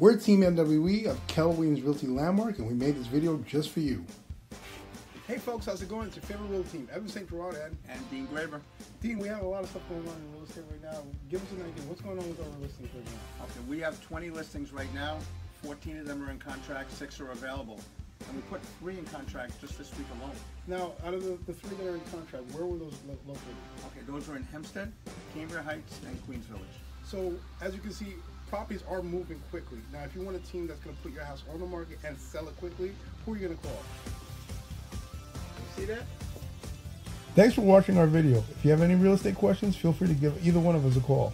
We're Team MWE of Keller Williams Realty Landmark, and we made this video just for you. Hey folks, how's it going? It's your favorite real team, Evan Saint-Gerard and, and Dean Graber. Dean, we have a lot of stuff going on in real estate right now. Give us an idea. What's going on with our listings right now? Okay, we have 20 listings right now. 14 of them are in contract, six are available. And we put three in contract just this week alone. Now, out of the, the three that are in contract, where were those lo located? Okay, those are in Hempstead, Cambria Heights, and Queens Village. So, as you can see, properties are moving quickly. Now, if you want a team that's going to put your house on the market and sell it quickly, who are you going to call? You see that? Thanks for watching our video. If you have any real estate questions, feel free to give either one of us a call.